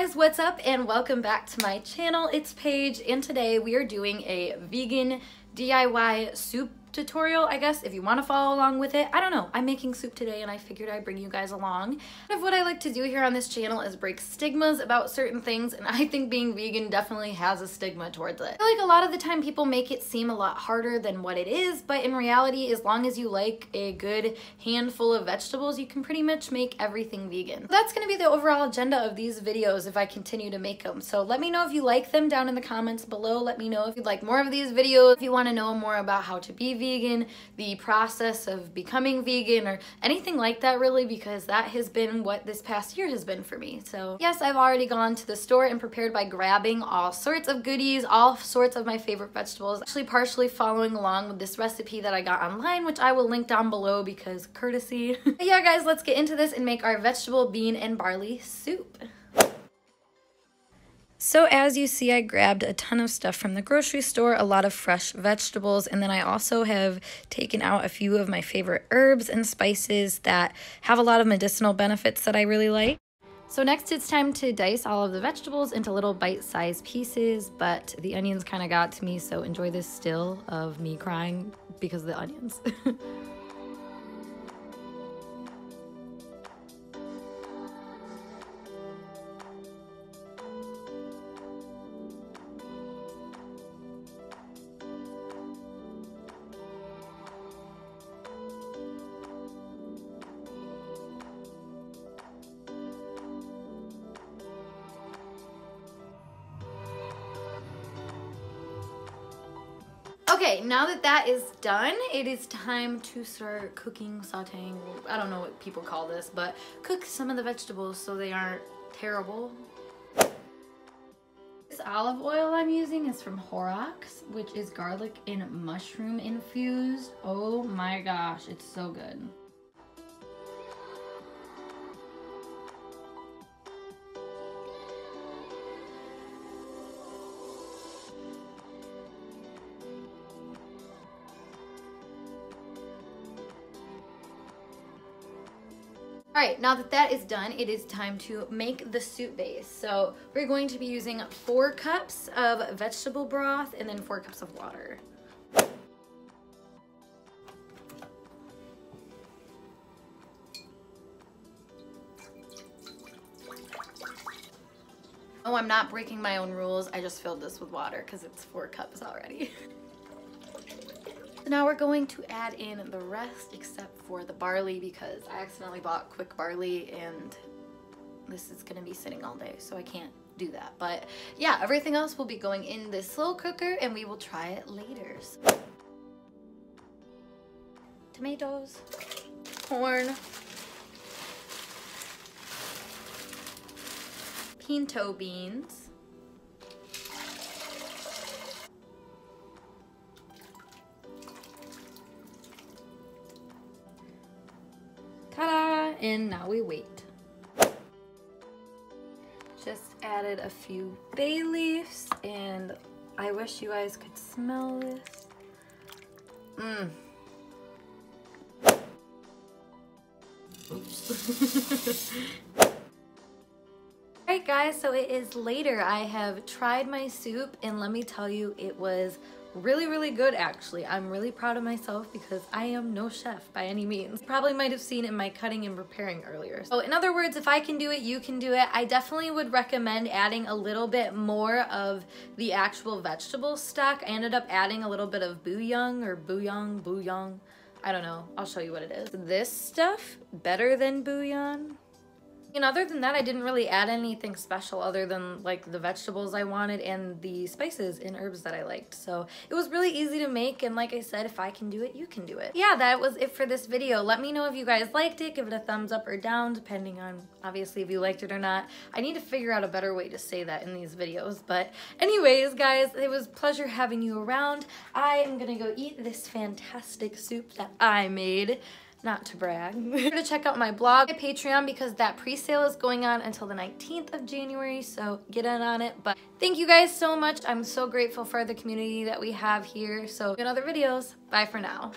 guys, what's up and welcome back to my channel. It's Paige and today we are doing a vegan DIY soup tutorial, I guess, if you want to follow along with it. I don't know. I'm making soup today and I figured I'd bring you guys along. Kind of what I like to do here on this channel is break stigmas about certain things and I think being vegan definitely has a stigma towards it. I feel like a lot of the time people make it seem a lot harder than what it is, but in reality, as long as you like a good handful of vegetables, you can pretty much make everything vegan. That's going to be the overall agenda of these videos if I continue to make them. So let me know if you like them down in the comments below. Let me know if you'd like more of these videos, if you want to know more about how to be vegan, the process of becoming vegan, or anything like that really, because that has been what this past year has been for me. So yes, I've already gone to the store and prepared by grabbing all sorts of goodies, all sorts of my favorite vegetables. Actually partially following along with this recipe that I got online, which I will link down below because courtesy. yeah guys, let's get into this and make our vegetable, bean, and barley soup. So as you see, I grabbed a ton of stuff from the grocery store, a lot of fresh vegetables, and then I also have taken out a few of my favorite herbs and spices that have a lot of medicinal benefits that I really like. So next it's time to dice all of the vegetables into little bite-sized pieces, but the onions kind of got to me, so enjoy this still of me crying because of the onions. Okay, now that that is done, it is time to start cooking, sauteing, I don't know what people call this, but cook some of the vegetables so they aren't terrible. This olive oil I'm using is from Horrocks, which is garlic and mushroom infused. Oh my gosh, it's so good. All right, now that that is done, it is time to make the soup base. So we're going to be using four cups of vegetable broth and then four cups of water. Oh, I'm not breaking my own rules. I just filled this with water because it's four cups already. So now we're going to add in the rest except for the barley because I accidentally bought quick barley and this is gonna be sitting all day so I can't do that. But yeah, everything else will be going in this slow cooker and we will try it later. Tomatoes, corn, pinto beans, and now we wait. Just added a few bay leaves and I wish you guys could smell this. Mmm. Oops. Guys, so it is later. I have tried my soup and let me tell you, it was really, really good actually. I'm really proud of myself because I am no chef by any means. Probably might have seen in my cutting and preparing earlier. So in other words, if I can do it, you can do it. I definitely would recommend adding a little bit more of the actual vegetable stock. I ended up adding a little bit of bouillon or bouillon, bouillon. I don't know. I'll show you what it is. This stuff, better than bouillon. And other than that, I didn't really add anything special other than like the vegetables I wanted and the spices and herbs that I liked. So it was really easy to make. And like I said, if I can do it, you can do it. Yeah, that was it for this video. Let me know if you guys liked it. Give it a thumbs up or down, depending on obviously if you liked it or not. I need to figure out a better way to say that in these videos. But anyways, guys, it was pleasure having you around. I am gonna go eat this fantastic soup that I made not to brag. Remember to check out my blog, my Patreon, because that pre-sale is going on until the 19th of January, so get in on it. But thank you guys so much. I'm so grateful for the community that we have here. So in other videos, bye for now.